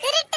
திருட்டு